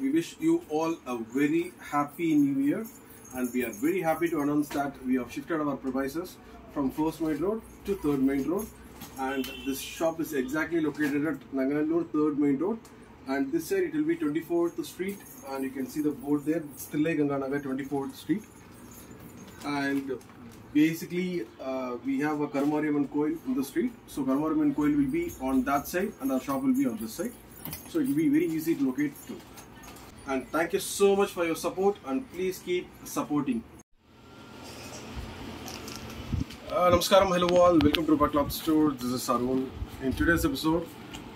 wish you all a very happy new year and we are very happy to announce that we have shifted our premises from first main road to third main road. And this shop is exactly located at Nanganallur third main road. And this side it will be 24th street and you can see the board there Thillai Ganganagar 24th street. And basically uh, we have a Karumariamman Koil in the street. So Karumariamman Koil will be on that side and our shop will be on this side. So it will be very easy to locate too and thank you so much for your support and please keep supporting uh, Namaskaram, hello all, welcome to Roopa Cloth Store. This is Sarun. In today's episode,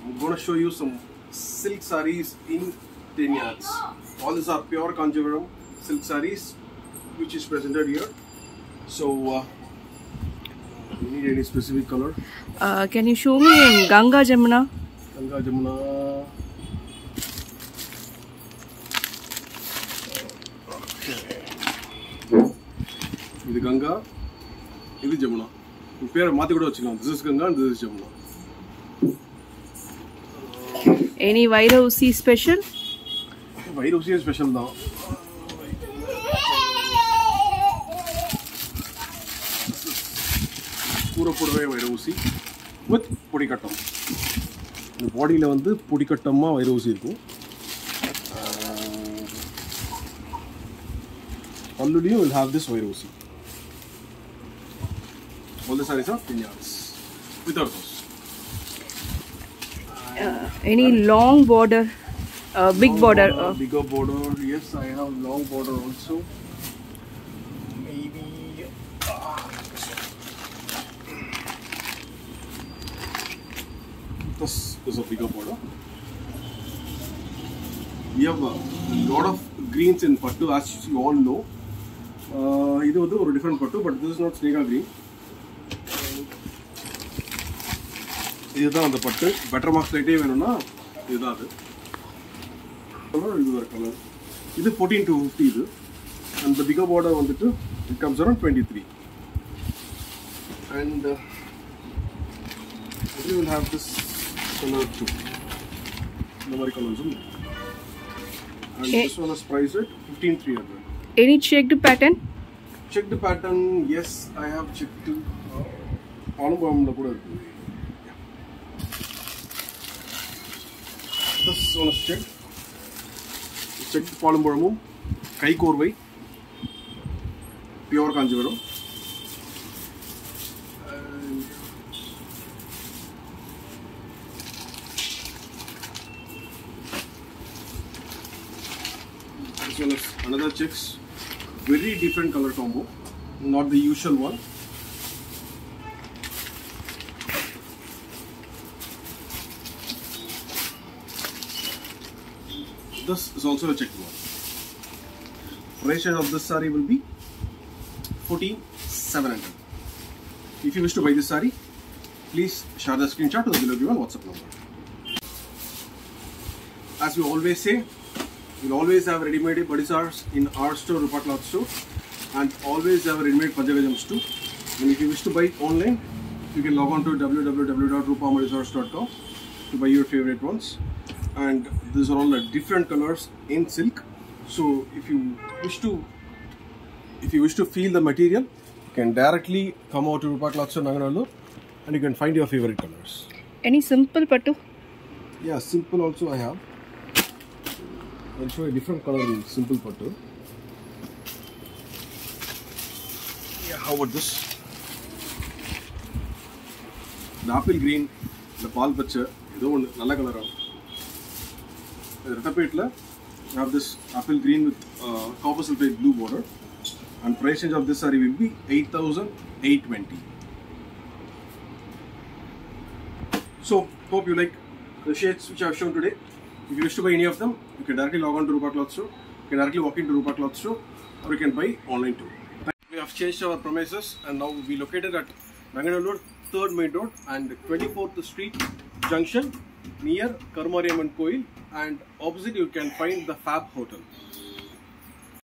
I'm going to show you some silk sarees in 10 yards. All these are pure Kanjivaram silk sarees, which is presented here. So, uh, you need any specific color? Uh, can you show me Ganga Jamuna? Ganga Jamuna. இது கங்கா இது ஜமுனா. உன் பேரை மாற்றி கூட வச்சுக்கலாம். This is Ganga this is Jamuna Any Vairausi special? வைரூசியும் special தான். கூறப்புடவே வைரூசி வித் பொடிக்கட்டம். இந்த பாடியில் வந்து பொடிக்கட்டமாக வைரூசி இருக்கும். பல்லுலையும் will have this வைரூசி all the sarees are pinyas without those Uh, any long border? Uh, big border. Uh, bigger border. Yes, I have long border also. Maybe. ah, this is a bigger border. We have a lot of greens in pattu, as you all know. Uh, இது வந்து ஒரு different pattu, but this is not snega green. இதுதான் அந்த பட்டு. Better marks லைட்டே வேணும்னா இதுதான் அது. Colour இது ஒரு கலர் இது ஃபோர்டீன் டு ஃபிஃப்டி இது. அந்த பிகர் பார்டர் வந்துட்டு it comes around twenty three and we will have this colour too இந்த மாதிரி கலர்ஸும் one is price it fifteen three hundred any checked pattern? Checked pattern yes I have checked பாலும்பாமில் கூட இருக்கு. this one is check check பாலும்பழமும் கைகோர்வை pure Kanchipuram And This one is another checks very different color combo not the usual one this is also a checked one price of this saree will be 14700 if you wish to buy this saree please share the screenshot to the below given whatsapp number as we always say We'll always have ready-made madisars in our store, Roopa Cloth Store, and always have ready-made Panjagajams too. And if you wish to buy online, you can log on to www.rupamadisars.com to buy your favorite ones and these are all the different colors in silk. So if you wish to if you wish to feel the material you can directly come out to Roopa Clothes in Nanganallur and you can find your favorite colors. Any simple patu? yeah simple also I have. I'll show a different color in simple patu. yeah how about this? The apple green the பால் பச்சை ஏதோ ஒன்று நல்ல கலராகும் Retapetla, we have this apple green with uh, copper sulfate blue border. And price range of this saree will be 8,820. So, hope you like the shades which I have shown today. If you wish to buy any of them, you can directly log on to Roopa Cloth Store, you can directly walk into Roopa Cloth Store, or you can buy online too. We have changed our premises and now we located at Nanganallur 3rd Main Road and 24th Street Junction near Karumariamman Koil and opposite you can find the Fab Hotel.